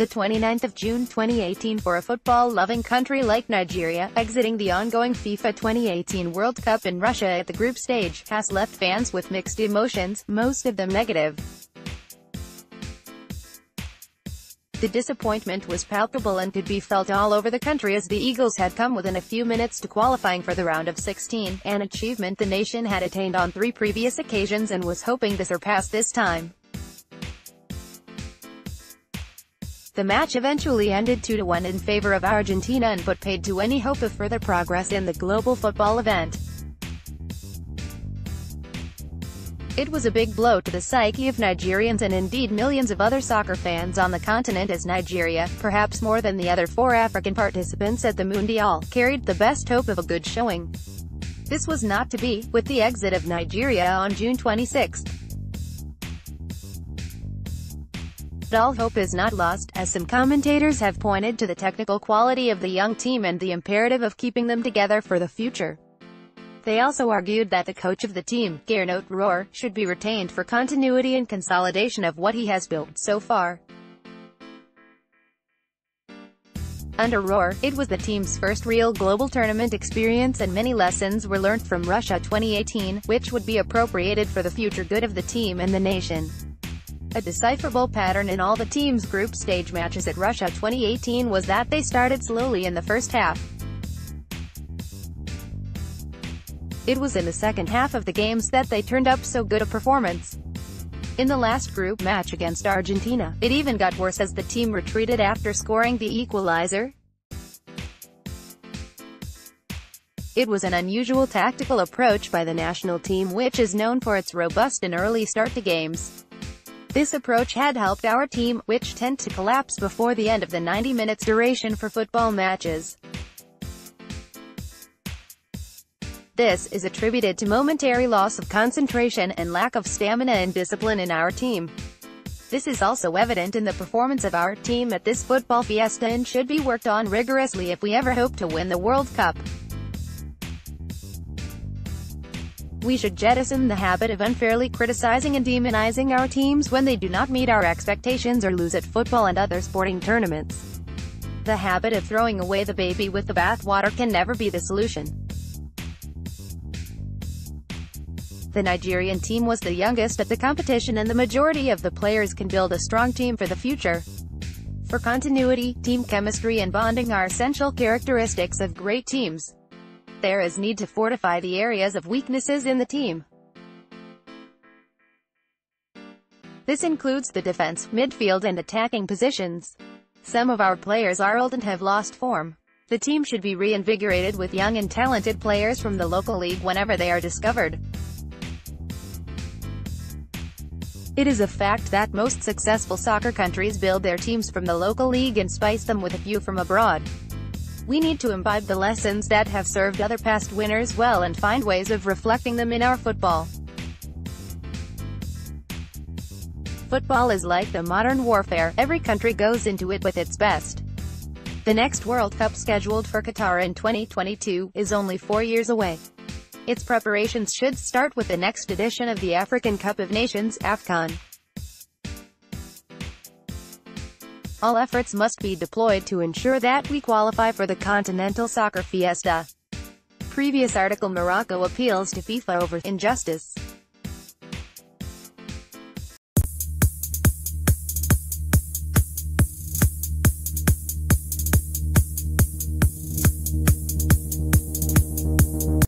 the 29th of June 2018 for a football-loving country like Nigeria, exiting the ongoing FIFA 2018 World Cup in Russia at the group stage, has left fans with mixed emotions, most of them negative. The disappointment was palpable and could be felt all over the country as the Eagles had come within a few minutes to qualifying for the round of 16, an achievement the nation had attained on three previous occasions and was hoping to surpass this time. The match eventually ended 2-1 in favor of Argentina and put paid to any hope of further progress in the global football event. It was a big blow to the psyche of Nigerians and indeed millions of other soccer fans on the continent as Nigeria, perhaps more than the other four African participants at the Mundial, carried the best hope of a good showing. This was not to be, with the exit of Nigeria on June 26. But all hope is not lost, as some commentators have pointed to the technical quality of the young team and the imperative of keeping them together for the future. They also argued that the coach of the team, Gernot Rohr, should be retained for continuity and consolidation of what he has built so far. Under Rohr, it was the team's first real global tournament experience and many lessons were learned from Russia 2018, which would be appropriated for the future good of the team and the nation. A decipherable pattern in all the team's group stage matches at Russia 2018 was that they started slowly in the first half. It was in the second half of the games that they turned up so good a performance. In the last group match against Argentina, it even got worse as the team retreated after scoring the equalizer. It was an unusual tactical approach by the national team which is known for its robust and early start to games. This approach had helped our team, which tend to collapse before the end of the 90 minutes duration for football matches. This is attributed to momentary loss of concentration and lack of stamina and discipline in our team. This is also evident in the performance of our team at this football fiesta and should be worked on rigorously if we ever hope to win the World Cup. We should jettison the habit of unfairly criticizing and demonizing our teams when they do not meet our expectations or lose at football and other sporting tournaments. The habit of throwing away the baby with the bathwater can never be the solution. The Nigerian team was the youngest at the competition and the majority of the players can build a strong team for the future. For continuity, team chemistry and bonding are essential characteristics of great teams. There is need to fortify the areas of weaknesses in the team. This includes the defense, midfield and attacking positions. Some of our players are old and have lost form. The team should be reinvigorated with young and talented players from the local league whenever they are discovered. It is a fact that most successful soccer countries build their teams from the local league and spice them with a few from abroad. We need to imbibe the lessons that have served other past winners well and find ways of reflecting them in our football. Football is like the modern warfare, every country goes into it with its best. The next World Cup scheduled for Qatar in 2022 is only four years away. Its preparations should start with the next edition of the African Cup of Nations, AFCON. All efforts must be deployed to ensure that we qualify for the Continental Soccer Fiesta. Previous article Morocco appeals to FIFA over injustice.